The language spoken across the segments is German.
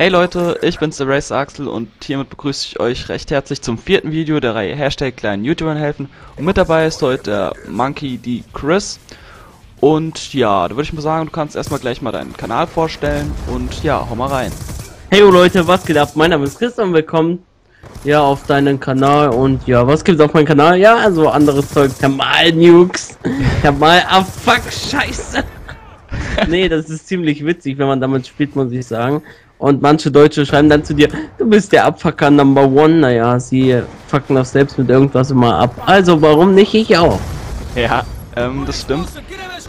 Hey Leute, ich bin's der Race Axel und hiermit begrüße ich euch recht herzlich zum vierten Video der Reihe Hashtag kleinen YouTubern helfen. Und mit dabei ist heute der Monkey D. Chris. Und ja, da würde ich mal sagen, du kannst erstmal gleich mal deinen Kanal vorstellen und ja, hau mal rein. Hey Leute, was geht ab? Mein Name ist Christian, willkommen ja auf deinen Kanal und ja, was gibt's auf meinem Kanal? Ja, also anderes Zeug, Thermal Nukes, Thermal, ah fuck, scheiße. nee, das ist ziemlich witzig, wenn man damit spielt, muss ich sagen. Und manche Deutsche schreiben dann zu dir, du bist der Abfucker Number One. Naja, sie fucken das selbst mit irgendwas immer ab. Also warum nicht ich auch? Ja, ähm, das stimmt.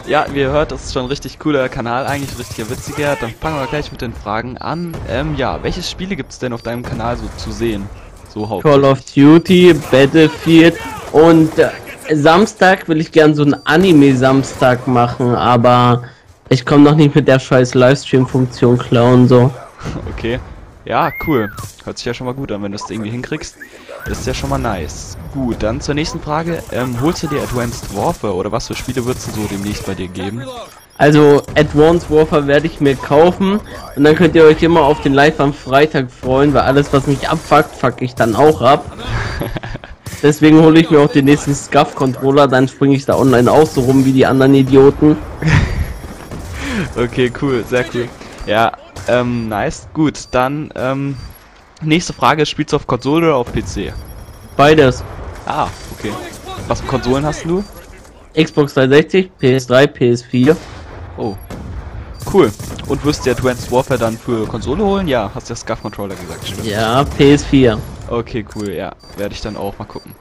Ja, wie ihr hört, das ist schon ein richtig cooler Kanal, eigentlich richtig witziger. Dann fangen wir gleich mit den Fragen an. Ähm, ja, welche Spiele gibt es denn auf deinem Kanal so zu sehen? So Call of Duty, Battlefield und äh, Samstag will ich gern so ein Anime-Samstag machen, aber ich komme noch nicht mit der scheiß Livestream-Funktion klauen so. Okay. Ja, cool. Hört sich ja schon mal gut an, wenn du es irgendwie hinkriegst. Das ist ja schon mal nice. Gut, dann zur nächsten Frage. Ähm, holst du dir Advanced Warfare oder was für Spiele würdest du so demnächst bei dir geben? Also Advanced Warfare werde ich mir kaufen und dann könnt ihr euch immer auf den Live am Freitag freuen, weil alles was mich abfuckt, fuck ich dann auch ab. Deswegen hole ich mir auch den nächsten Scuff Controller, dann springe ich da online auch so rum wie die anderen Idioten. okay, cool, sehr cool. Ja, ähm, nice. Gut, dann, ähm, nächste Frage. Spielst du auf Konsole oder auf PC? Beides. Ah, okay. Was für Konsolen hast du? Xbox 360, PS3, PS4. Oh. Cool. Und wirst du Advanced Warfare dann für Konsole holen? Ja, hast du ja Scuff Controller gesagt, stimmt. Ja, PS4. Okay, cool, ja. Werde ich dann auch mal gucken.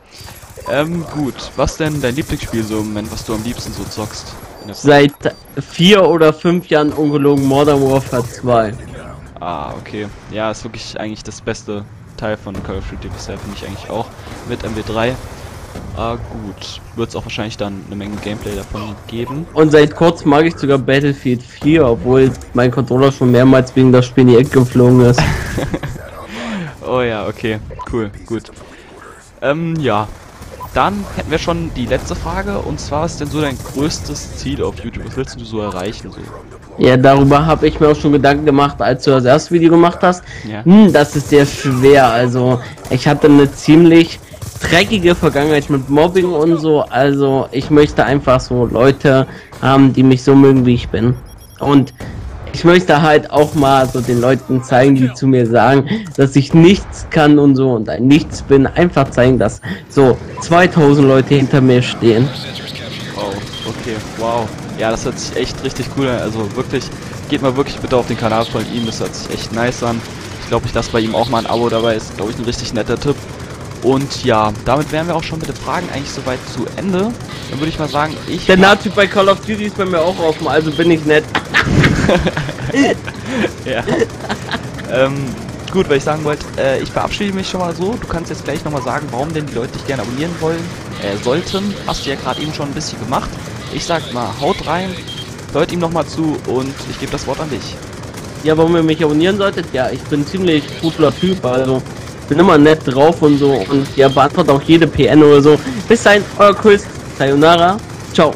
Ähm, gut. Was denn dein Lieblingsspiel so im Moment, was du am liebsten so zockst? Seit vier oder fünf Jahren ungelogen Modern Warfare 2. Ah, okay. Ja, ist wirklich eigentlich das beste Teil von Call of Duty bisher, finde ich eigentlich auch. Mit MW3. Ah, gut. Wird es auch wahrscheinlich dann eine Menge Gameplay davon geben. Und seit kurzem mag ich sogar Battlefield 4, obwohl mein Controller schon mehrmals wegen das Spiel in die Ecke geflogen ist. oh ja, okay. Cool, gut. Ähm, ja. Dann hätten wir schon die letzte Frage und zwar ist denn so dein größtes Ziel auf YouTube? Was willst du so erreichen? So? Ja, darüber habe ich mir auch schon Gedanken gemacht, als du das erste Video gemacht hast. Ja. Hm, das ist sehr schwer. Also ich hatte eine ziemlich dreckige Vergangenheit mit Mobbing und so. Also ich möchte einfach so Leute haben, die mich so mögen, wie ich bin. Und ich möchte halt auch mal so den Leuten zeigen, die zu mir sagen, dass ich nichts kann und so und ein Nichts bin. Einfach zeigen, dass so 2000 Leute hinter mir stehen. Oh, okay, wow. Ja, das hört sich echt richtig cool an. Also wirklich, geht mal wirklich bitte auf den Kanal von ihm. Das hört sich echt nice an. Ich glaube, ich lasse bei ihm auch mal ein Abo dabei. Ist, glaube ich, ein richtig netter Tipp. Und ja, damit wären wir auch schon mit den Fragen eigentlich soweit zu Ende. Dann würde ich mal sagen, ich... Der Nazi bei Call of Duty ist bei mir auch offen, also bin ich nett. ja. ähm, gut, weil ich sagen wollte, äh, ich verabschiede mich schon mal so. Du kannst jetzt gleich nochmal sagen, warum denn die Leute dich gerne abonnieren wollen, äh, sollten. Hast du ja gerade eben schon ein bisschen gemacht. Ich sag mal, haut rein, hört ihm nochmal zu und ich gebe das Wort an dich. Ja, warum ihr mich abonnieren solltet? Ja, ich bin ziemlich cooler Typ, also bin immer nett drauf und so und ja, beantwortet auch jede PN oder so. Bis dahin, euer Chris, Sayonara, ciao.